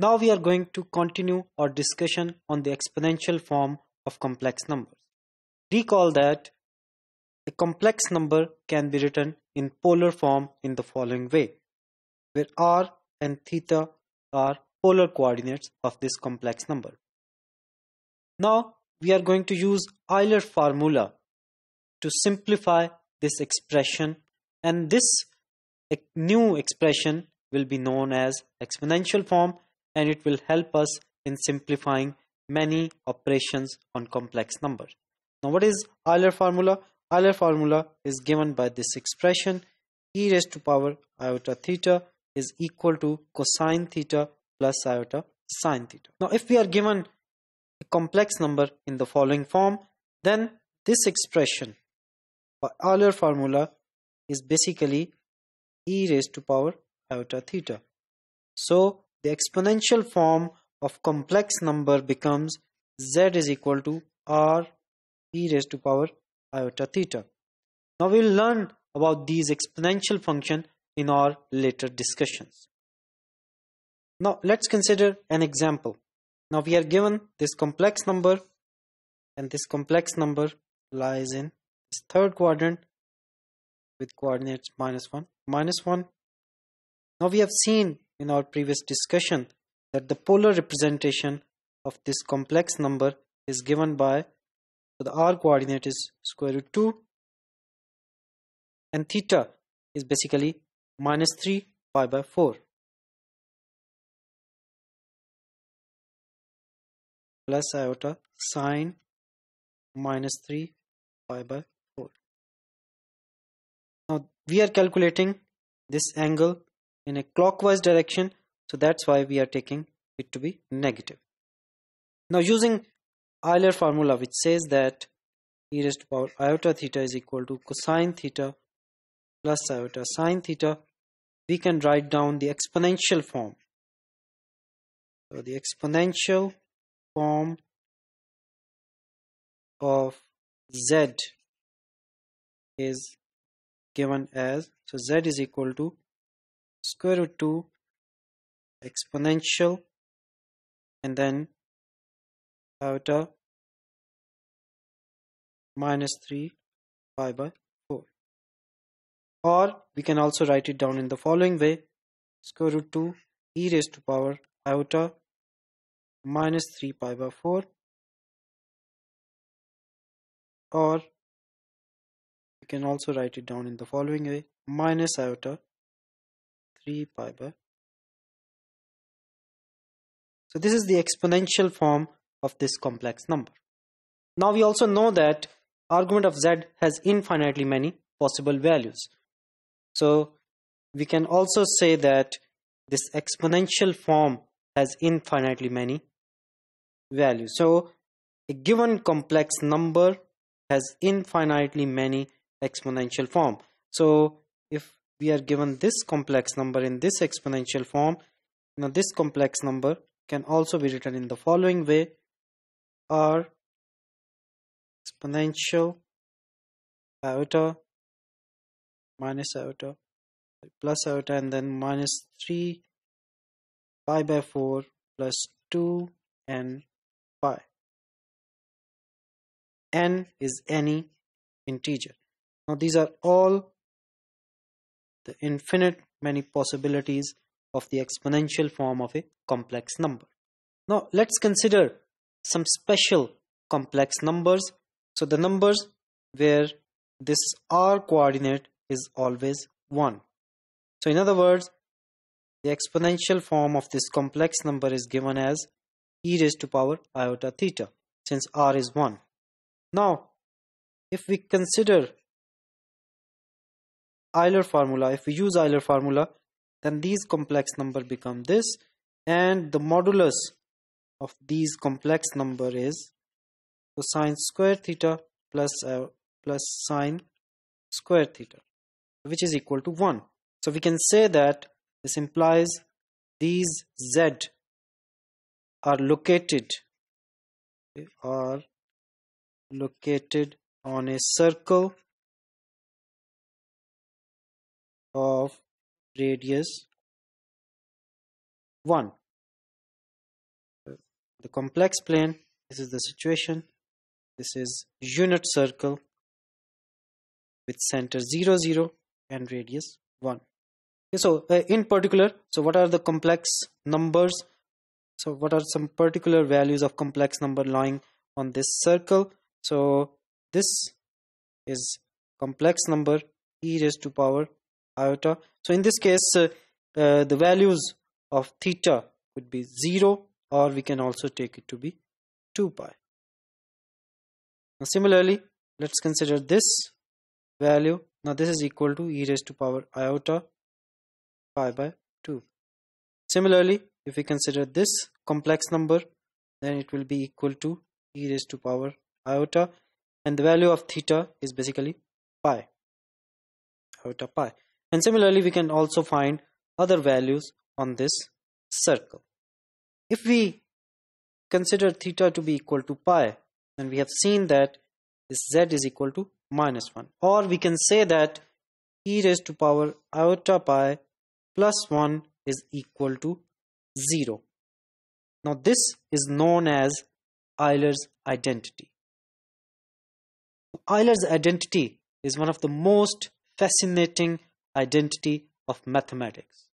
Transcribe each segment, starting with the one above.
Now we are going to continue our discussion on the exponential form of complex numbers. Recall that a complex number can be written in polar form in the following way, where r and theta are polar coordinates of this complex number. Now we are going to use Euler formula to simplify this expression and this new expression will be known as exponential form and it will help us in simplifying many operations on complex numbers. Now what is Euler formula? Euler formula is given by this expression e raised to power iota theta is equal to cosine theta plus iota sine theta. Now if we are given a complex number in the following form then this expression by Euler formula is basically e raised to power iota theta. So the exponential form of complex number becomes z is equal to r e raised to power iota theta. Now we'll learn about these exponential function in our later discussions. Now let's consider an example. Now we are given this complex number and this complex number lies in this third quadrant with coordinates minus 1, minus 1. Now we have seen in our previous discussion that the polar representation of this complex number is given by so the r coordinate is square root 2 and theta is basically minus 3 pi by 4 plus iota sine minus 3 pi by 4 now we are calculating this angle in a clockwise direction. So that's why we are taking it to be negative. Now using Euler formula which says that e raised to power iota theta is equal to cosine theta plus iota sine theta we can write down the exponential form. So the exponential form of z is given as so z is equal to square root 2 exponential and then iota minus 3 pi by 4 or we can also write it down in the following way. Square root 2 e raised to power iota minus 3 pi by 4 or we can also write it down in the following way. Minus iota 3 pi by so this is the exponential form of this complex number. Now we also know that argument of z has infinitely many possible values. So we can also say that this exponential form has infinitely many values. So a given complex number has infinitely many exponential form. So if we are given this complex number in this exponential form. Now this complex number can also be written in the following way. R exponential iota minus iota plus iota and then minus 3 pi by 4 plus 2 and pi. n is any integer. Now these are all the infinite many possibilities of the exponential form of a complex number. Now let's consider some special complex numbers. So the numbers where this r coordinate is always 1. So in other words, the exponential form of this complex number is given as e raised to power iota theta since r is 1. Now, if we consider Euler formula, if we use Euler formula, then these complex number become this and the modulus of these complex number is cosine square theta plus, uh, plus sine square theta which is equal to 1. So we can say that this implies these z are located are located on a circle of radius 1 the complex plane this is the situation. This is unit circle with center 0 0 and radius 1 okay, so uh, in particular so what are the complex numbers? So what are some particular values of complex number lying on this circle? So this is complex number e raised to power iota so in this case uh, uh, the values of theta would be 0 or we can also take it to be 2 pi. Now similarly, let's consider this value. Now this is equal to e raised to power iota pi by 2. Similarly, if we consider this complex number, then it will be equal to e raised to power iota and the value of theta is basically pi iota pi and similarly we can also find other values on this circle if we consider theta to be equal to pi, then we have seen that this z is equal to minus 1. Or we can say that e raised to power iota pi plus 1 is equal to 0. Now this is known as Euler's identity. Euler's identity is one of the most fascinating identity of mathematics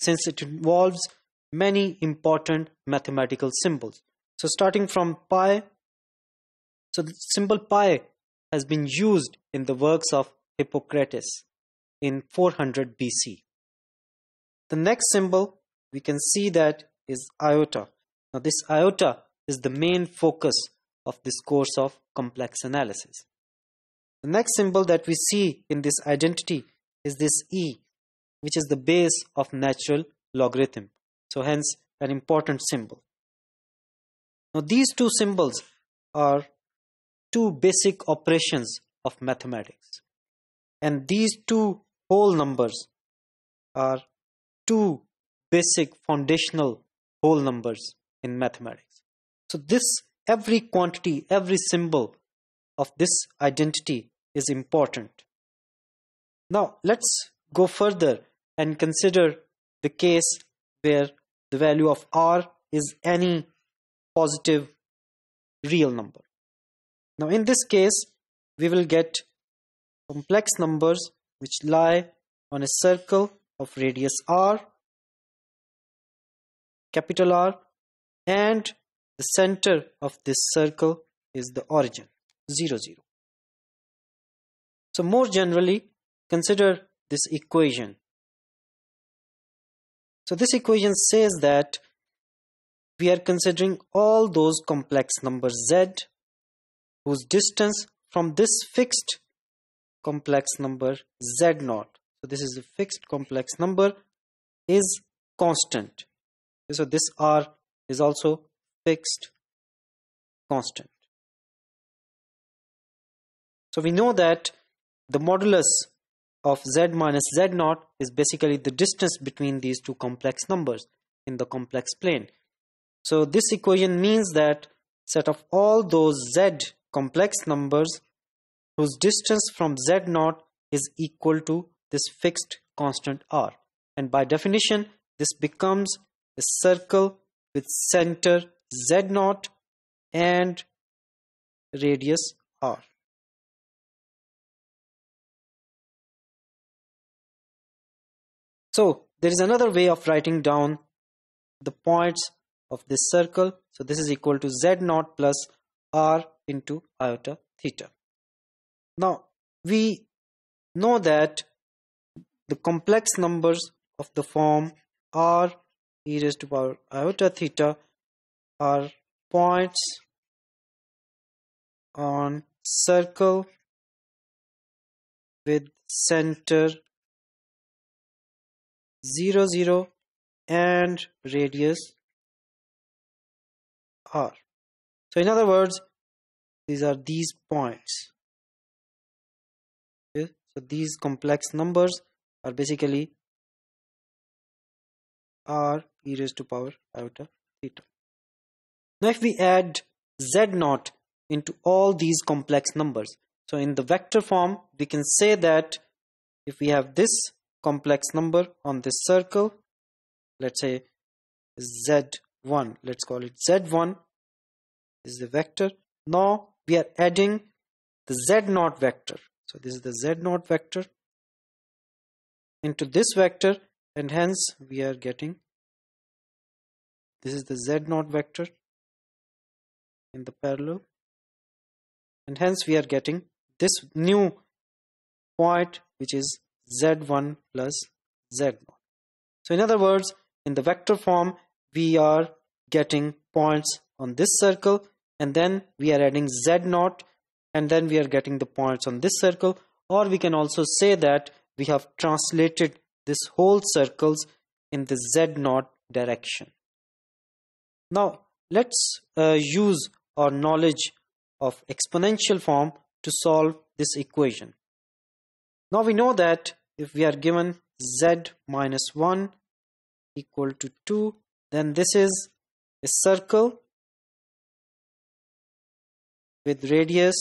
since it involves many important mathematical symbols. So starting from pi, so the symbol pi has been used in the works of Hippocrates in 400 BC. The next symbol we can see that is iota. Now this iota is the main focus of this course of complex analysis. The next symbol that we see in this identity is this e, which is the base of natural logarithm. So hence an important symbol. Now these two symbols are two basic operations of mathematics. And these two whole numbers are two basic foundational whole numbers in mathematics. So this every quantity, every symbol of this identity is important. Now let's go further and consider the case where the value of r is any positive real number. Now in this case, we will get complex numbers which lie on a circle of radius r, capital R, and the center of this circle is the origin, 0, 0. So more generally, consider this equation so this equation says that we are considering all those complex numbers z whose distance from this fixed complex number z naught. So this is a fixed complex number is constant. So this r is also fixed constant. So we know that the modulus of z minus z naught is basically the distance between these two complex numbers in the complex plane. So this equation means that set of all those z complex numbers whose distance from z naught is equal to this fixed constant r. And by definition, this becomes a circle with center z naught and radius r. So there is another way of writing down the points of this circle. So this is equal to z naught plus r into iota theta. Now we know that the complex numbers of the form r e raised to power iota theta are points on circle with center 0 0 and radius r. So in other words these are these points. Okay? so these complex numbers are basically r e raised to power iota theta. Now if we add z naught into all these complex numbers so in the vector form we can say that if we have this complex number on this circle let's say z 1 let's call it z1 this is the vector. Now we are adding the z naught vector. So this is the z naught vector into this vector and hence we are getting this is the z naught vector in the parallel and hence we are getting this new point which is z1 plus z0 so in other words in the vector form we are getting points on this circle and then we are adding z0 and then we are getting the points on this circle. Or we can also say that we have translated this whole circles in the z0 direction. Now let's uh, use our knowledge of exponential form to solve this equation. Now we know that if we are given z minus 1 equal to 2 then this is a circle with radius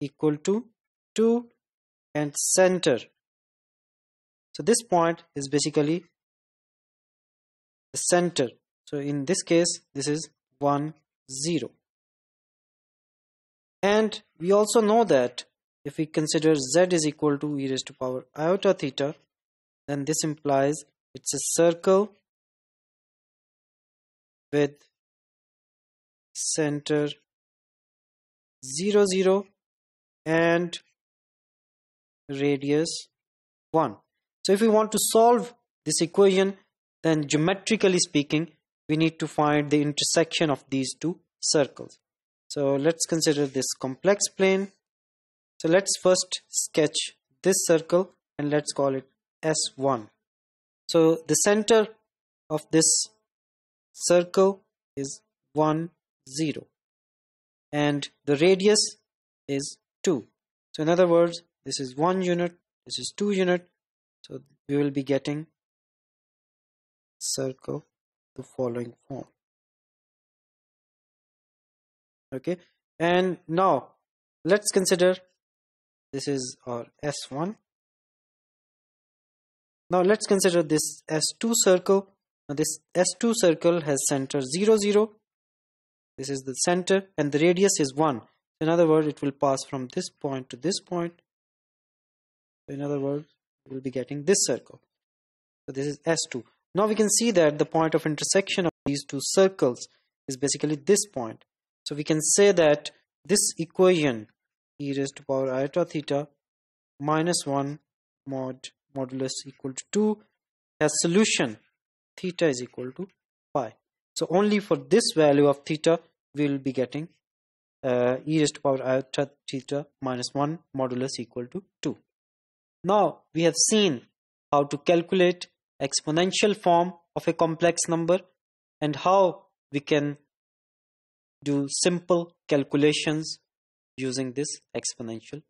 equal to 2 and center. So this point is basically the center. So in this case this is 1 0 and we also know that if we consider z is equal to e raised to power iota theta then this implies it's a circle with center 0 0 and radius 1 so if we want to solve this equation then geometrically speaking we need to find the intersection of these two circles. So let's consider this complex plane so let's first sketch this circle and let's call it S1. So the center of this circle is 1, 0 and the radius is 2. So in other words, this is 1 unit, this is 2 unit. So we will be getting circle the following form. Okay, and now let's consider this is our S1 now let's consider this S2 circle. Now this S2 circle has center 0, 0. This is the center and the radius is 1. In other words, it will pass from this point to this point. In other words, we will be getting this circle. So this is S2. Now we can see that the point of intersection of these two circles is basically this point. So we can say that this equation e raised to power iota theta minus 1 mod modulus equal to 2 has solution theta is equal to pi. So only for this value of theta we will be getting uh, e raised to power iota theta minus 1 modulus equal to 2. Now we have seen how to calculate exponential form of a complex number and how we can do simple calculations using this exponential